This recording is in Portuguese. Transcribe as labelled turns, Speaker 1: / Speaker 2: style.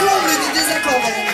Speaker 1: outubro de 19.